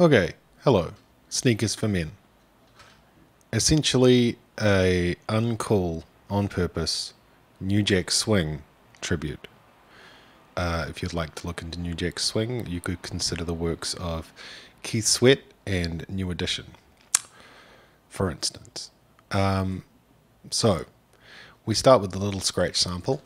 Okay, hello. Sneakers for Men. Essentially a uncool, on purpose, New Jack Swing tribute. Uh, if you'd like to look into New Jack Swing, you could consider the works of Keith Sweat and New Edition, for instance. Um, so, we start with the little scratch sample.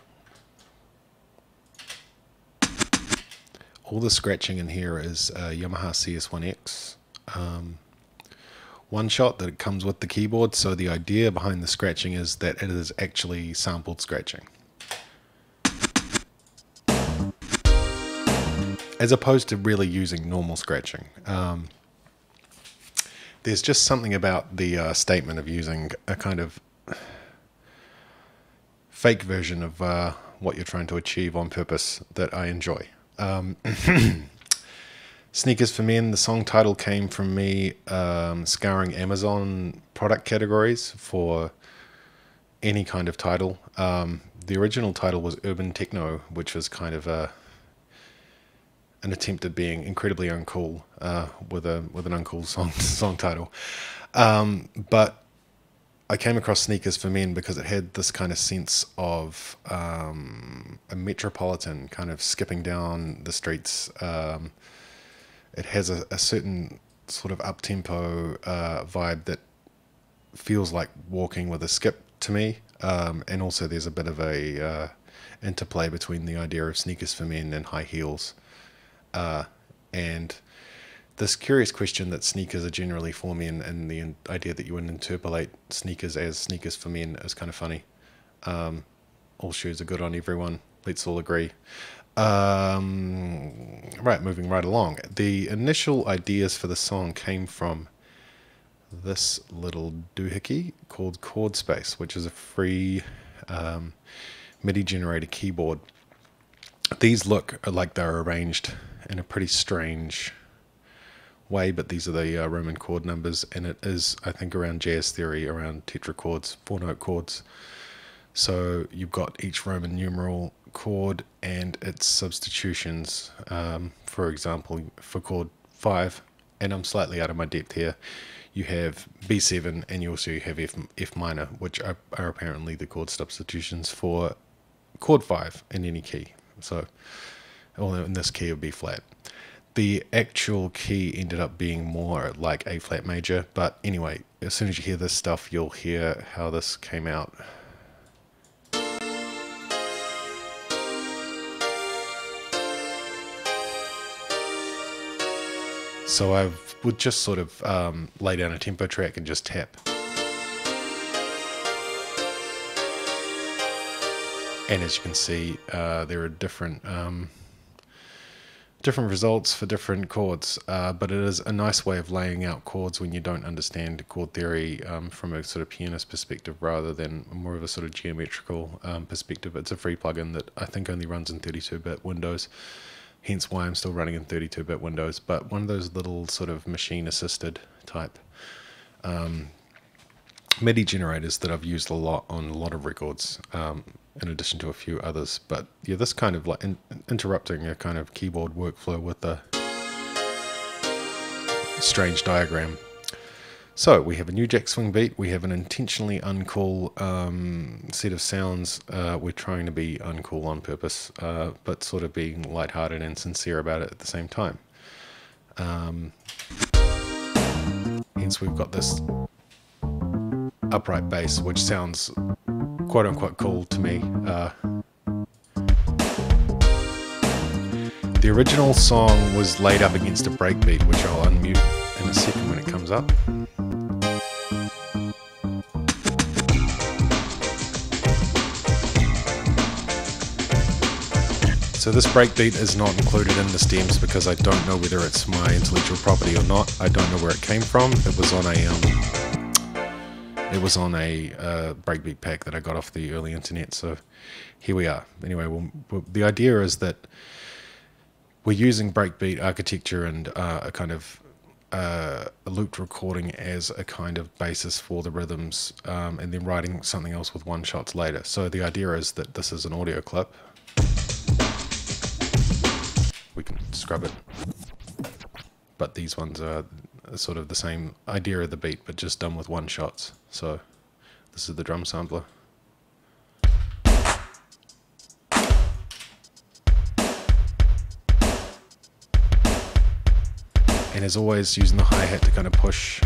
All the scratching in here is uh, Yamaha CS1X. Um, one shot that comes with the keyboard, so the idea behind the scratching is that it is actually sampled scratching. As opposed to really using normal scratching. Um, there's just something about the uh, statement of using a kind of fake version of uh, what you're trying to achieve on purpose that I enjoy. Um, Sneakers for Men, the song title came from me um, scouring Amazon product categories for any kind of title. Um, the original title was Urban Techno, which was kind of a an attempt at being incredibly uncool uh, with a with an uncool song song title. Um, but I came across Sneakers for Men because it had this kind of sense of um, a metropolitan kind of skipping down the streets. Um, it has a, a, certain sort of up tempo uh, vibe that feels like walking with a skip to me. Um, and also, there's a bit of a uh, interplay between the idea of sneakers for men and high heels. Uh, and this curious question that sneakers are generally for men and the idea that you would interpolate sneakers as sneakers for men is kind of funny. Um, all shoes are good on everyone. Let's all agree. Um, right, moving right along. The initial ideas for the song came from this little doohickey called Chord Space, which is a free um, MIDI generator keyboard. These look like they're arranged in a pretty strange way, but these are the uh, Roman chord numbers, and it is, I think, around jazz theory, around tetrachords, four note chords. So you've got each Roman numeral chord and its substitutions. Um, for example, for chord 5, and I'm slightly out of my depth here, you have B7 and you also have F, F minor, which are, are apparently the chord substitutions for chord 5 in any key. So, although in this key it would be flat. The actual key ended up being more like A flat major, but anyway, as soon as you hear this stuff, you'll hear how this came out. So I would just sort of um, lay down a tempo track and just tap. And as you can see, uh, there are different um, different results for different chords, uh, but it is a nice way of laying out chords when you don't understand chord theory um, from a sort of pianist perspective rather than more of a sort of geometrical um, perspective. It's a free plugin that I think only runs in 32-bit Windows hence why I'm still running in 32-bit Windows, but one of those little sort of machine-assisted type um, MIDI generators that I've used a lot on a lot of records, um, in addition to a few others. But yeah, this kind of like in, interrupting a kind of keyboard workflow with a strange diagram so we have a new jack swing beat. We have an intentionally uncool um, set of sounds. Uh, we're trying to be uncool on purpose, uh, but sort of being lighthearted and sincere about it at the same time. Um, hence, we've got this upright bass, which sounds quote unquote cool to me. Uh, the original song was laid up against a breakbeat, which I'll unmute in a second when it comes up. So this breakbeat is not included in the stems because I don't know whether it's my intellectual property or not. I don't know where it came from. It was on a um, it was on a uh, breakbeat pack that I got off the early internet. So here we are. Anyway, well, well, the idea is that we're using breakbeat architecture and uh, a kind of uh, a looped recording as a kind of basis for the rhythms, um, and then writing something else with one shots later. So the idea is that this is an audio clip we can scrub it. but these ones are sort of the same idea of the beat, but just done with one shots. So this is the drum sampler. And as always, using the hi-hat to kind of push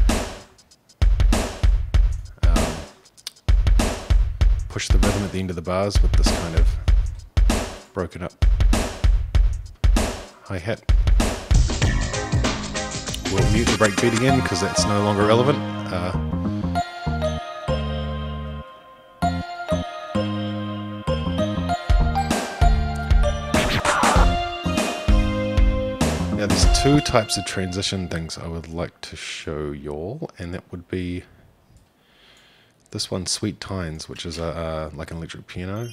um, push the rhythm at the end of the bars with this kind of broken up hi-hat. We'll mute the breakbeat again because that's no longer relevant. Uh, now there's two types of transition things I would like to show y'all, and that would be this one, Sweet Tines, which is a, like an electric piano.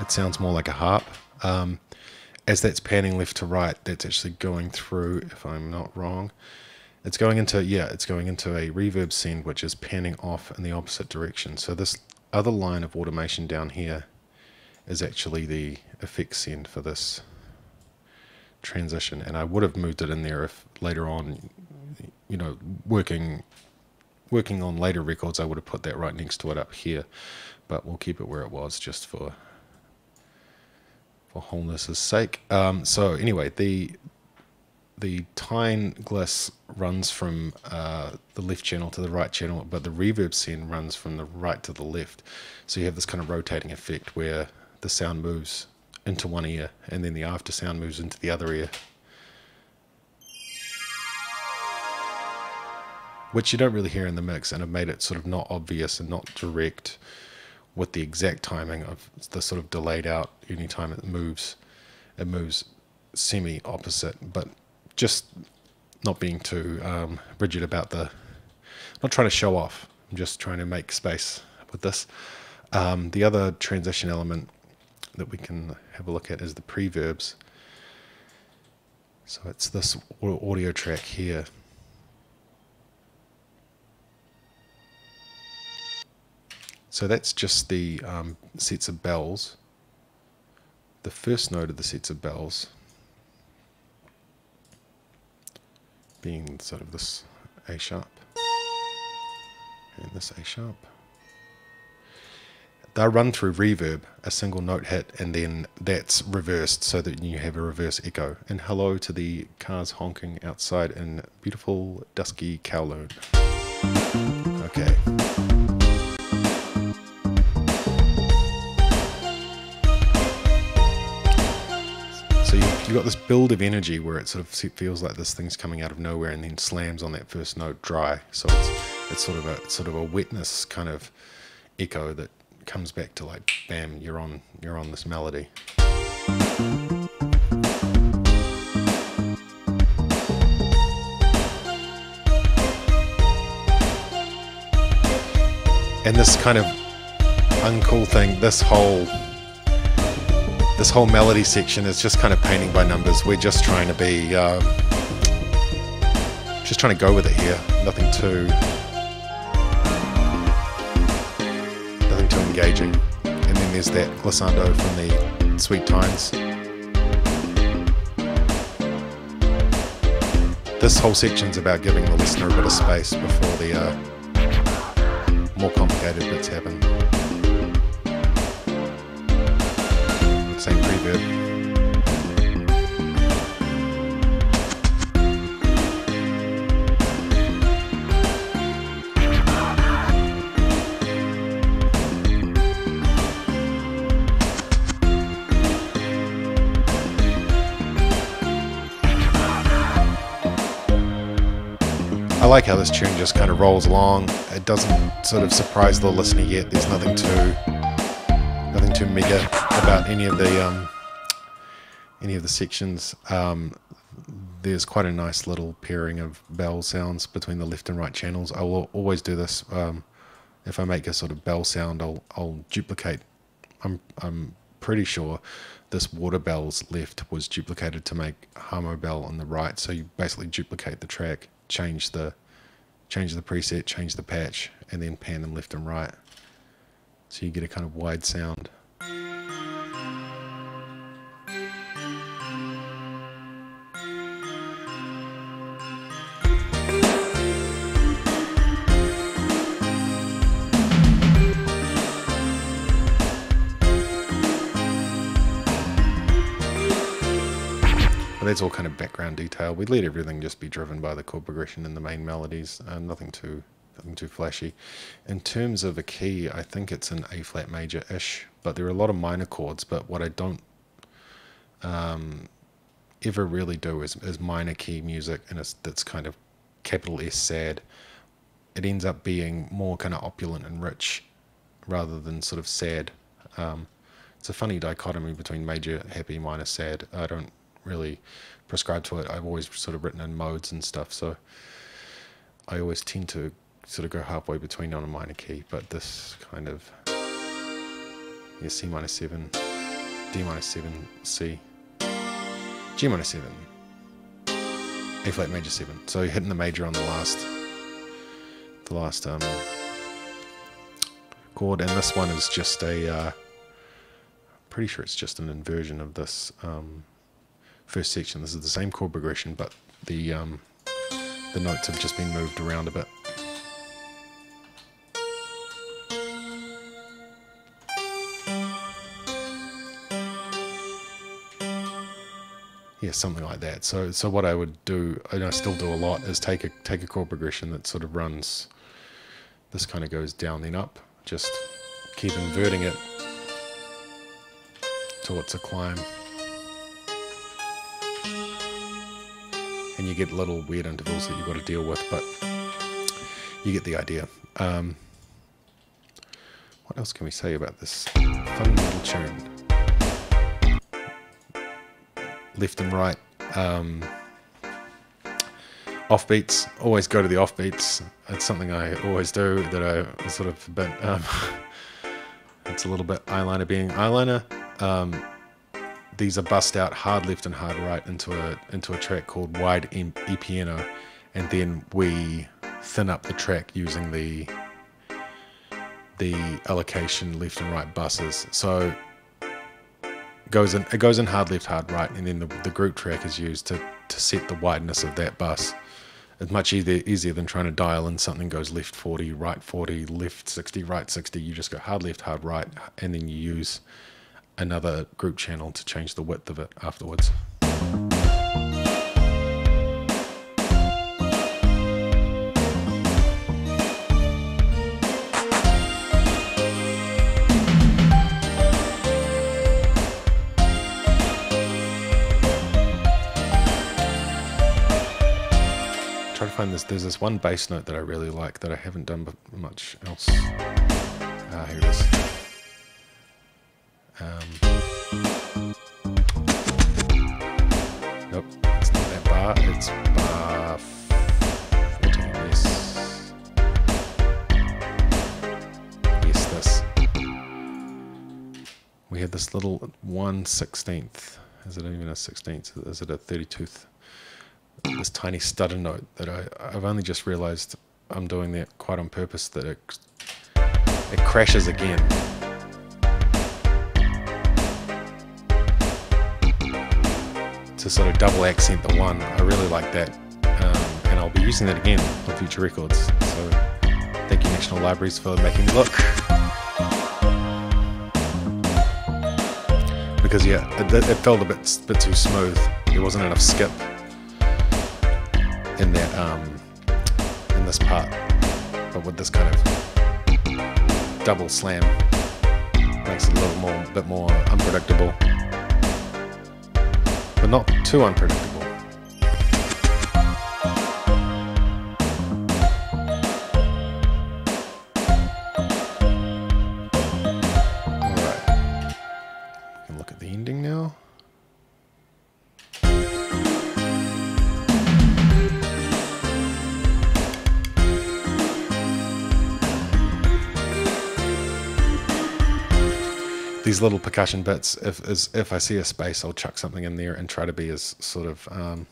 It sounds more like a harp. Um, as that's panning left to right, that's actually going through, if I'm not wrong, it's going into, yeah, it's going into a reverb send, which is panning off in the opposite direction. So this other line of automation down here is actually the effect send for this transition. And I would have moved it in there if later on, you know, working working on later records, I would have put that right next to it up here. But we'll keep it where it was just for for wholeness' sake. Um, so anyway, the the Tine Gliss runs from uh, the left channel to the right channel, but the reverb send runs from the right to the left. So you have this kind of rotating effect where the sound moves into one ear and then the after sound moves into the other ear. Which you don't really hear in the mix and have made it sort of not obvious and not direct with the exact timing of the sort of delayed out anytime it moves it moves semi opposite but just not being too um, rigid about the not trying to show off I'm just trying to make space with this. Um, the other transition element that we can have a look at is the preverbs. So it's this audio track here So that's just the um, sets of bells. The first note of the sets of bells being sort of this A sharp and this A sharp. They'll run through reverb, a single note hit, and then that's reversed so that you have a reverse echo. And hello to the cars honking outside in beautiful dusky Kowloon. Okay. You've got this build of energy where it sort of feels like this thing's coming out of nowhere and then slams on that first note dry. So it's it's sort of a sort of a wetness kind of echo that comes back to like bam, you're on you're on this melody. And this kind of uncool thing, this whole this whole melody section is just kind of painting by numbers. We're just trying to be, um, just trying to go with it here. Nothing too, nothing too engaging. And then there's that glissando from the Sweet Tines. This whole section's about giving the listener a bit of space before the uh, more complicated bits happen. Like how this tune just kind of rolls along. It doesn't sort of surprise the listener yet. There's nothing too nothing too mega about any of the um, any of the sections. Um, there's quite a nice little pairing of bell sounds between the left and right channels. I will always do this. Um, if I make a sort of bell sound, I'll I'll duplicate. I'm I'm pretty sure this water bell's left was duplicated to make Harmo bell on the right. So you basically duplicate the track, change the change the preset, change the patch, and then pan them left and right so you get a kind of wide sound. But that's all kind of background detail. We let everything just be driven by the chord progression and the main melodies, and nothing too nothing too flashy. In terms of a key, I think it's an A flat major ish, but there are a lot of minor chords. But what I don't um, ever really do is, is minor key music, and it's that's kind of capital S sad. It ends up being more kind of opulent and rich, rather than sort of sad. Um, it's a funny dichotomy between major happy, minor sad. I don't really prescribe to it. I've always sort of written in modes and stuff, so I always tend to sort of go halfway between on a minor key, but this kind of yeah, C minor seven, D minor seven, C, G minor seven, A flat major seven. So hitting the major on the last, the last um, chord, and this one is just a. Uh, pretty sure it's just an inversion of this um, first section. This is the same chord progression, but the um, the notes have just been moved around a bit. yeah, something like that. So, so what I would do, and I still do a lot, is take a take a chord progression that sort of runs. This kind of goes down then up. Just keep inverting it till it's a climb, and you get little weird intervals that you've got to deal with, but you get the idea. Um, what else can we say about this fun little tune? left and right. Um, offbeats, always go to the offbeats. It's something I always do that I sort of a bit, um, it's a little bit eyeliner being eyeliner. Um, these are bust out hard left and hard right into a into a track called wide e, piano, and then we thin up the track using the the allocation left and right buses. So goes in it goes in hard left, hard right, and then the, the group track is used to, to set the wideness of that bus. It's much easier, easier than trying to dial in something goes left 40, right 40, left 60, right 60. You just go hard left, hard right, and then you use another group channel to change the width of it afterwards. Try to find this. There's this one bass note that I really like that I haven't done much else. Ah, here it is. Um, nope, it's not that bar. It's bar 14. Yes. Yes, this. We had this little 1 16th. Is it even a 16th? Is it a 32th? this tiny stutter note that I, I've only just realized I'm doing that quite on purpose that it, it crashes again. To sort of double accent the one, I really like that. Um, and I'll be using that again on future records. So thank you National Libraries for making me look. Because yeah, it, it felt a bit, bit too smooth. There wasn't enough skip in that um, in this part, but with this kind of double slam, makes it a little more, bit more unpredictable, but not too unpredictable. These little percussion bits. If if I see a space, I'll chuck something in there and try to be as sort of um,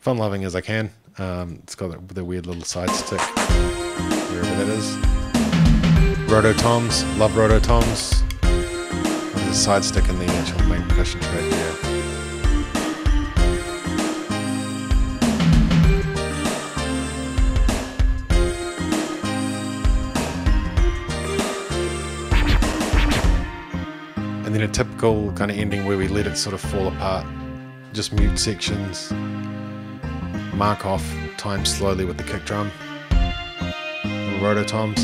fun loving as I can. Um, it's got the, weird little side stick wherever that is. Rototoms, love rototoms. There's a side stick in the actual main percussion track. Yeah. Then a typical kind of ending where we let it sort of fall apart. Just mute sections. Mark off time slowly with the kick drum. Little rototoms.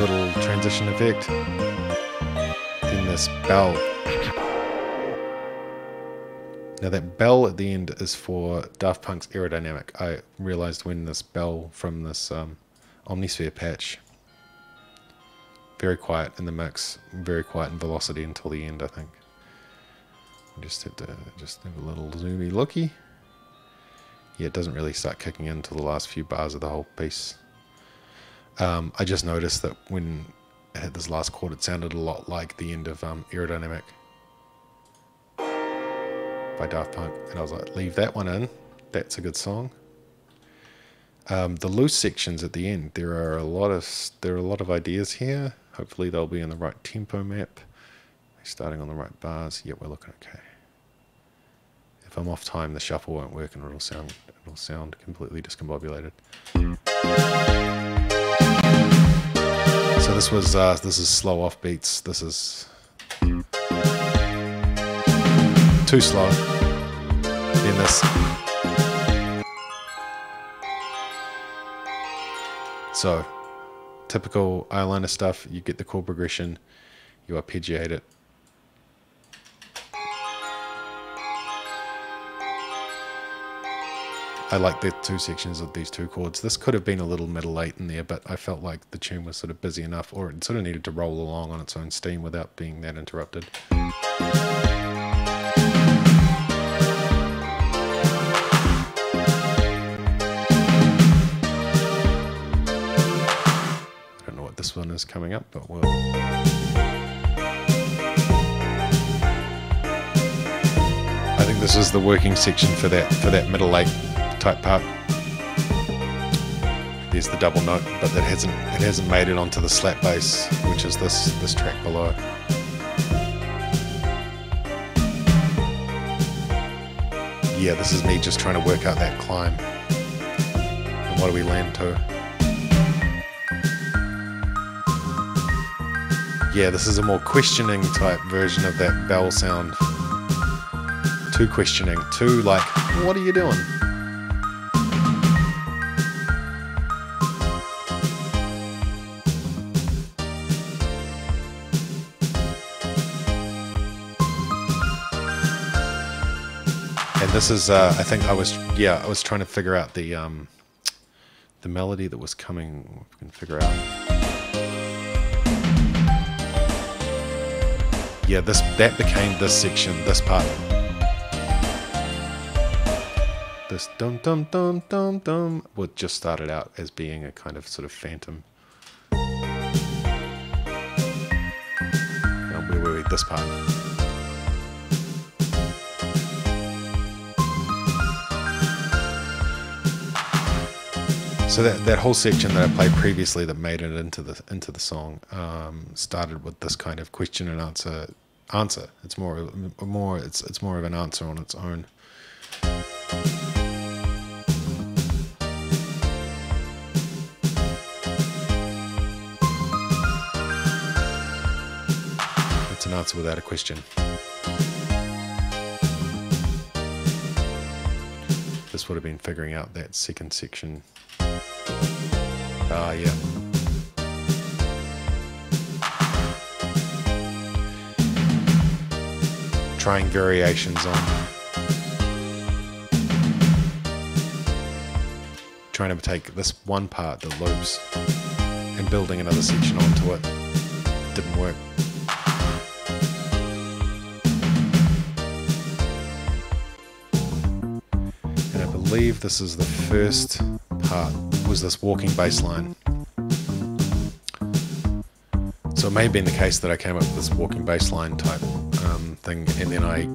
Little transition effect. Then this bell now that bell at the end is for Daft Punk's aerodynamic. I realized when this bell from this um, Omnisphere patch, very quiet in the mix, very quiet in velocity until the end, I think. Just have to just have a little zoomy looky. Yeah, it doesn't really start kicking in until the last few bars of the whole piece. Um, I just noticed that when it had this last chord, it sounded a lot like the end of um, Aerodynamic by Daft Punk, and I was like, leave that one in. That's a good song. Um, the loose sections at the end, there are a lot of there are a lot of ideas here. Hopefully, they'll be in the right tempo map. Starting on the right bars. Yep, we're looking okay. If I'm off time, the shuffle won't work, and it'll sound it'll sound completely discombobulated. So this was uh, this is slow off beats. This is too slow in this. So, typical eyeliner stuff, you get the chord progression, you arpeggiate it. I like the two sections of these two chords. This could have been a little middle eight in there, but I felt like the tune was sort of busy enough, or it sort of needed to roll along on its own steam without being that interrupted. One is coming up, but we'll. I think this is the working section for that for that middle eight type part. There's the double note, but that hasn't it hasn't made it onto the slap bass, which is this this track below. Yeah, this is me just trying to work out that climb. And what do we land to? Yeah, this is a more questioning type version of that bell sound. Too questioning, too like, what are you doing? And this is, uh, I think I was, yeah, I was trying to figure out the, um, the melody that was coming. We can figure out. Yeah, this that became this section, this part. This dum dum dum dum dum would just started out as being a kind of sort of phantom. Now, where were we? This part. So that, that whole section that I played previously that made it into the into the song um, started with this kind of question and answer answer. It's more more it's it's more of an answer on its own. It's an answer without a question. This would have been figuring out that second section. Trying variations on trying to take this one part that loops and building another section onto it. Didn't work. And I believe this is the first part was this walking bass line. So it may have been the case that I came up with this walking bass line type um, thing, and then I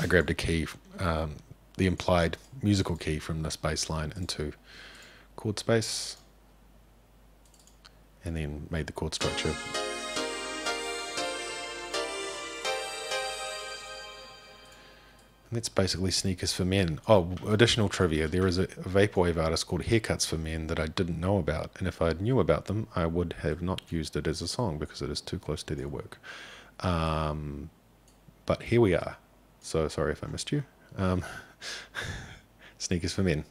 I grabbed a key, um, the implied musical key from this bass line into chord space, and then made the chord structure. That's basically sneakers for men. Oh, additional trivia: there is a, vaporwave artist called Haircuts for Men that I didn't know about, and if I knew about them, I would have not used it as a song because it is too close to their work. Um, but here we are. So sorry if I missed you. Um, sneakers for men.